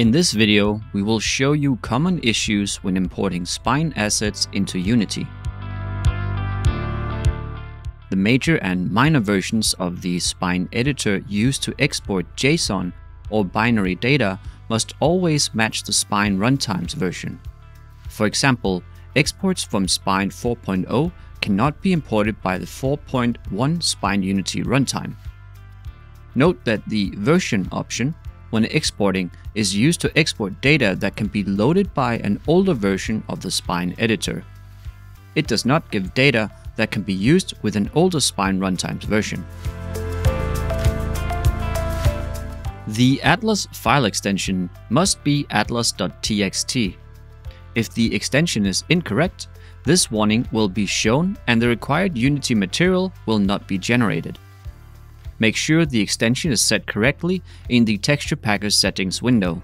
In this video, we will show you common issues when importing Spine assets into Unity. The major and minor versions of the Spine editor used to export JSON or binary data must always match the Spine runtime's version. For example, exports from Spine 4.0 cannot be imported by the 4.1 Spine Unity runtime. Note that the version option when exporting is used to export data that can be loaded by an older version of the Spine editor. It does not give data that can be used with an older Spine runtime's version. The Atlas file extension must be atlas.txt. If the extension is incorrect, this warning will be shown and the required Unity material will not be generated. Make sure the extension is set correctly in the Texture Packer settings window.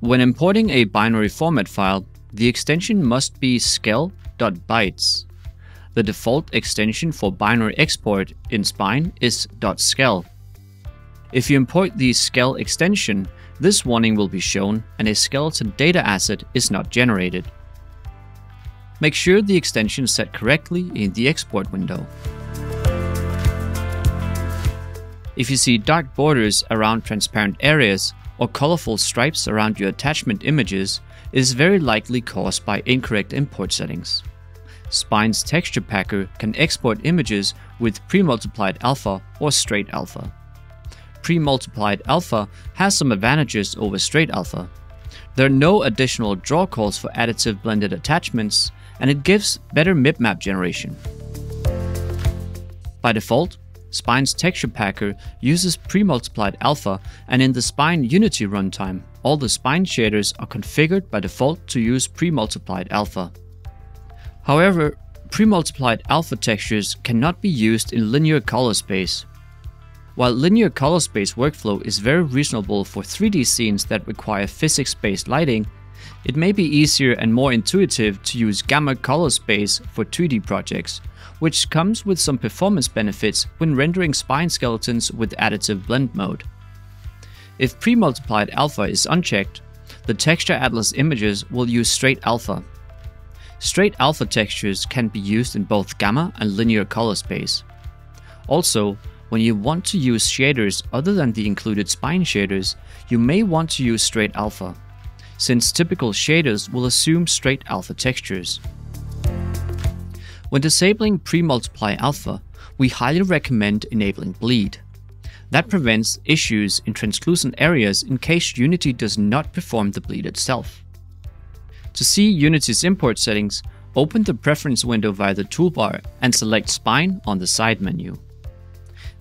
When importing a binary format file, the extension must be skel.bytes. The default extension for binary export in Spine is .skel. If you import the skel extension, this warning will be shown and a skeleton data asset is not generated. Make sure the extension is set correctly in the export window. If you see dark borders around transparent areas or colorful stripes around your attachment images, it is very likely caused by incorrect import settings. Spine's texture packer can export images with pre-multiplied alpha or straight alpha. Pre-multiplied alpha has some advantages over straight alpha. There are no additional draw calls for additive blended attachments, and it gives better mipmap generation. By default, Spine's texture packer uses pre-multiplied alpha and in the Spine Unity runtime, all the Spine shaders are configured by default to use pre-multiplied alpha. However, pre-multiplied alpha textures cannot be used in linear color space. While linear color space workflow is very reasonable for 3D scenes that require physics-based lighting, it may be easier and more intuitive to use gamma color space for 2D projects, which comes with some performance benefits when rendering spine skeletons with additive blend mode. If pre-multiplied alpha is unchecked, the texture atlas images will use straight alpha. Straight alpha textures can be used in both gamma and linear color space. Also, when you want to use shaders other than the included spine shaders, you may want to use straight alpha, since typical shaders will assume straight alpha textures. When disabling pre-multiply alpha, we highly recommend enabling bleed. That prevents issues in translucent areas in case Unity does not perform the bleed itself. To see Unity's import settings, open the preference window via the toolbar and select Spine on the side menu.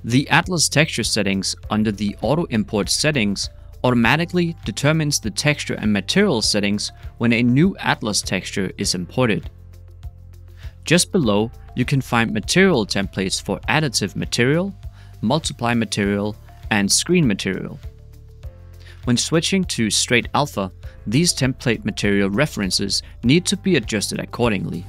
The Atlas texture settings under the Auto Import settings automatically determines the texture and material settings when a new Atlas texture is imported. Just below, you can find material templates for additive material, multiply material, and screen material. When switching to straight alpha, these template material references need to be adjusted accordingly.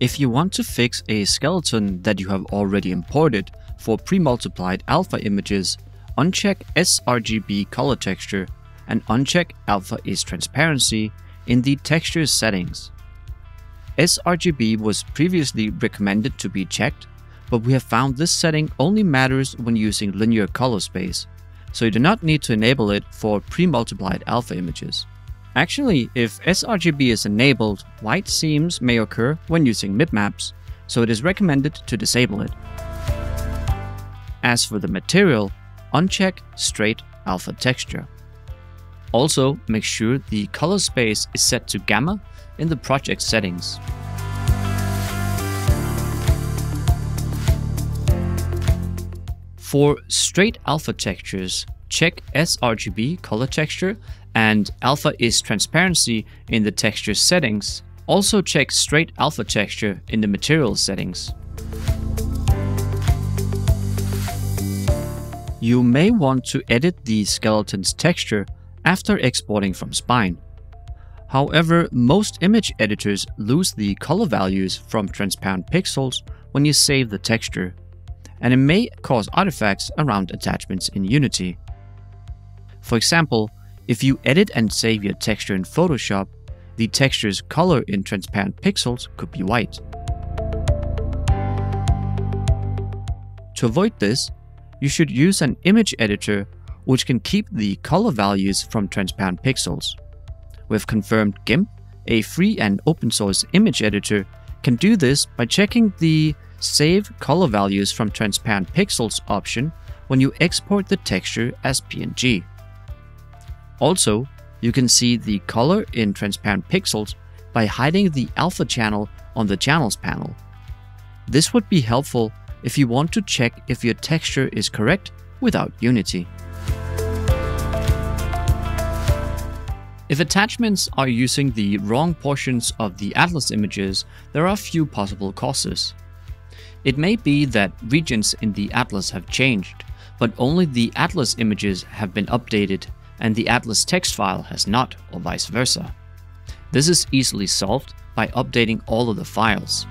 If you want to fix a skeleton that you have already imported for pre-multiplied alpha images, uncheck sRGB color texture and uncheck alpha is transparency in the texture settings. sRGB was previously recommended to be checked, but we have found this setting only matters when using linear color space, so you do not need to enable it for pre-multiplied alpha images. Actually, if sRGB is enabled, white seams may occur when using mipmaps, so it is recommended to disable it. As for the material, uncheck straight alpha texture. Also, make sure the color space is set to gamma in the project settings. For straight alpha textures, check sRGB color texture and alpha is transparency in the texture settings. Also check straight alpha texture in the material settings. You may want to edit the skeleton's texture after exporting from Spine. However, most image editors lose the color values from transparent pixels when you save the texture, and it may cause artifacts around attachments in Unity. For example, if you edit and save your texture in Photoshop, the texture's color in transparent pixels could be white. To avoid this, you should use an image editor which can keep the color values from transparent pixels. With confirmed GIMP, a free and open source image editor can do this by checking the Save Color Values from Transparent Pixels option when you export the texture as PNG. Also, you can see the color in transparent pixels by hiding the alpha channel on the channels panel. This would be helpful if you want to check if your texture is correct without Unity. If attachments are using the wrong portions of the atlas images, there are a few possible causes. It may be that regions in the atlas have changed, but only the atlas images have been updated and the atlas text file has not, or vice versa. This is easily solved by updating all of the files.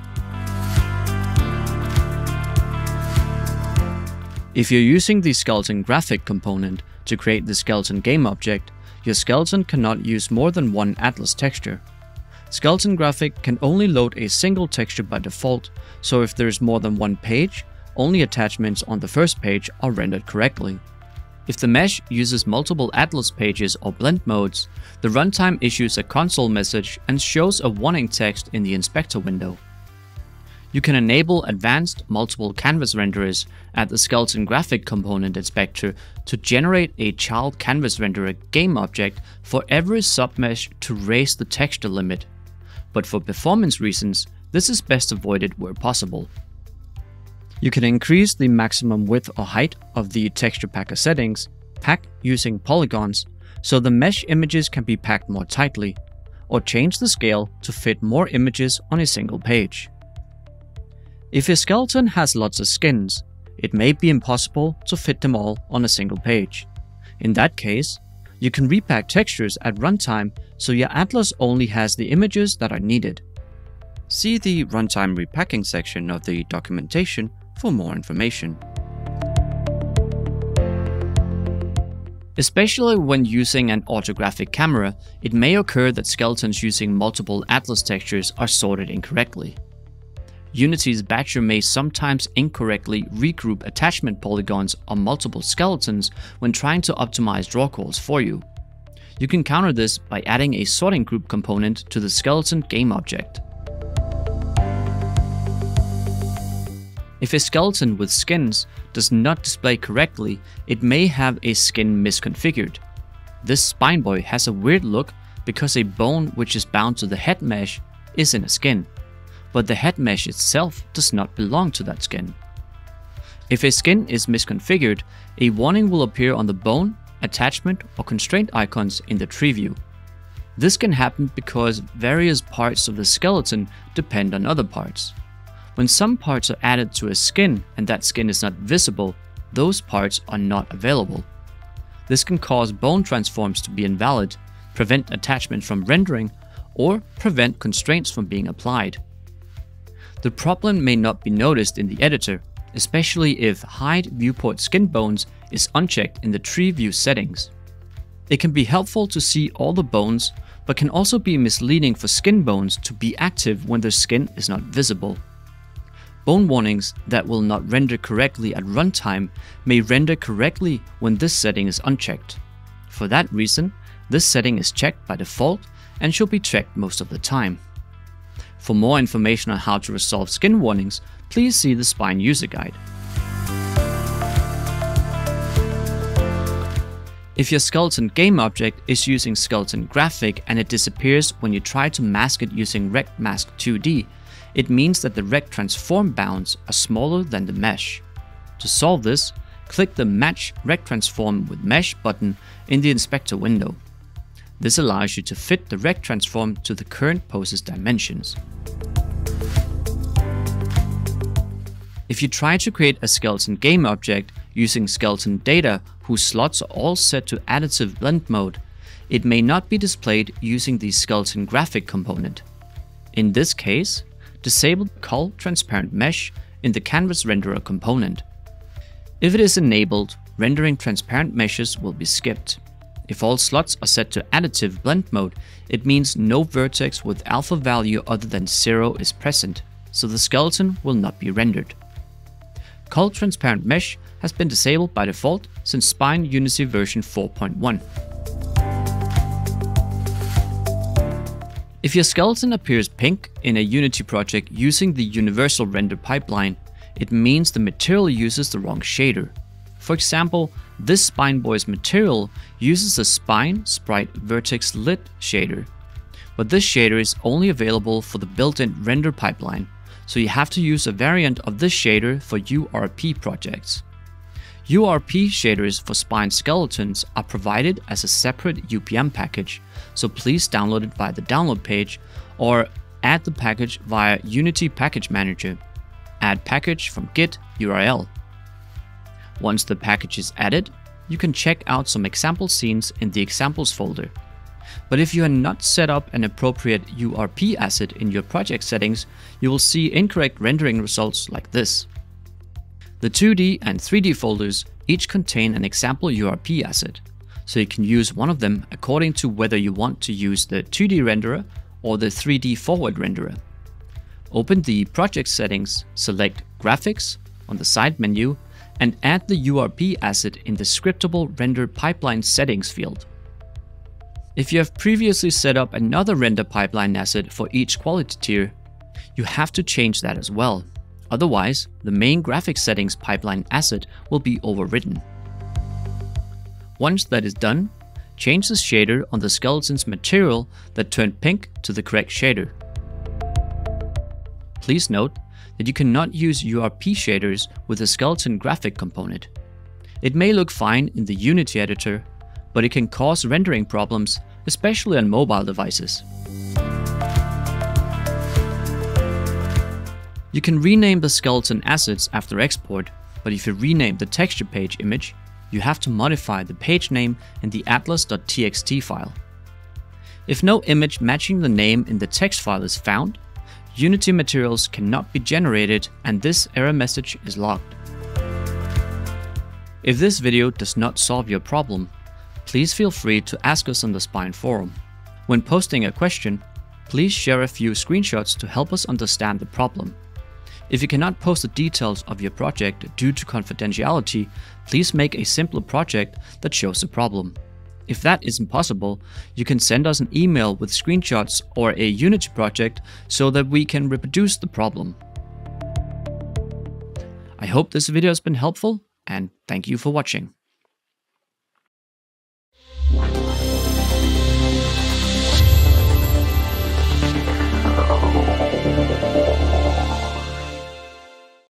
If you're using the skeleton graphic component to create the skeleton game object, your skeleton cannot use more than one atlas texture. Skeleton Graphic can only load a single texture by default, so if there is more than one page, only attachments on the first page are rendered correctly. If the mesh uses multiple atlas pages or blend modes, the runtime issues a console message and shows a warning text in the inspector window. You can enable advanced multiple canvas renderers at the skeleton graphic component inspector to generate a child canvas renderer game object for every submesh to raise the texture limit but for performance reasons, this is best avoided where possible. You can increase the maximum width or height of the texture packer settings, pack using polygons, so the mesh images can be packed more tightly, or change the scale to fit more images on a single page. If your skeleton has lots of skins, it may be impossible to fit them all on a single page. In that case, you can repack textures at runtime so your atlas only has the images that are needed. See the runtime repacking section of the documentation for more information. Especially when using an orthographic camera, it may occur that skeletons using multiple atlas textures are sorted incorrectly. Unity's batcher may sometimes incorrectly regroup attachment polygons on multiple skeletons when trying to optimize draw calls for you. You can counter this by adding a sorting group component to the skeleton game object. If a skeleton with skins does not display correctly, it may have a skin misconfigured. This spine boy has a weird look because a bone which is bound to the head mesh is in a skin but the head mesh itself does not belong to that skin. If a skin is misconfigured, a warning will appear on the bone, attachment, or constraint icons in the tree view. This can happen because various parts of the skeleton depend on other parts. When some parts are added to a skin and that skin is not visible, those parts are not available. This can cause bone transforms to be invalid, prevent attachment from rendering, or prevent constraints from being applied. The problem may not be noticed in the editor, especially if Hide Viewport Skin Bones is unchecked in the Tree View settings. It can be helpful to see all the bones, but can also be misleading for skin bones to be active when their skin is not visible. Bone warnings that will not render correctly at runtime may render correctly when this setting is unchecked. For that reason, this setting is checked by default and should be checked most of the time. For more information on how to resolve skin warnings, please see the Spine user guide. If your skeleton game object is using skeleton graphic and it disappears when you try to mask it using Rect Mask 2D, it means that the Rect transform bounds are smaller than the mesh. To solve this, click the Match Rect Transform with Mesh button in the inspector window. This allows you to fit the Rect transform to the current pose's dimensions. If you try to create a skeleton game object using skeleton data whose slots are all set to additive blend mode, it may not be displayed using the skeleton graphic component. In this case, disable Cull Transparent Mesh in the Canvas Renderer component. If it is enabled, rendering transparent meshes will be skipped. If all slots are set to additive blend mode, it means no vertex with alpha value other than 0 is present, so the skeleton will not be rendered. Cull Transparent Mesh has been disabled by default since Spine Unity version 4.1. If your skeleton appears pink in a Unity project using the Universal Render pipeline, it means the material uses the wrong shader. For example, this Spine Boys material uses the Spine Sprite Vertex Lit shader. But this shader is only available for the built-in render pipeline, so you have to use a variant of this shader for URP projects. URP shaders for spine skeletons are provided as a separate UPM package, so please download it via the download page or add the package via Unity Package Manager. Add package from git URL. Once the package is added, you can check out some example scenes in the examples folder. But if you have not set up an appropriate URP asset in your project settings, you will see incorrect rendering results like this. The 2D and 3D folders each contain an example URP asset, so you can use one of them according to whether you want to use the 2D renderer or the 3D forward renderer. Open the project settings, select Graphics on the side menu, and add the URP asset in the Scriptable Render Pipeline Settings field. If you have previously set up another render pipeline asset for each quality tier, you have to change that as well. Otherwise, the main graphics settings pipeline asset will be overwritten. Once that is done, change the shader on the skeleton's material that turned pink to the correct shader. Please note that you cannot use URP shaders with a skeleton graphic component. It may look fine in the Unity editor, but it can cause rendering problems, especially on mobile devices. You can rename the skeleton assets after export, but if you rename the texture page image, you have to modify the page name in the atlas.txt file. If no image matching the name in the text file is found, Unity materials cannot be generated and this error message is logged. If this video does not solve your problem, please feel free to ask us on the Spine forum. When posting a question, please share a few screenshots to help us understand the problem. If you cannot post the details of your project due to confidentiality, please make a simpler project that shows the problem. If that isn't possible, you can send us an email with screenshots or a Unity project so that we can reproduce the problem. I hope this video has been helpful and thank you for watching.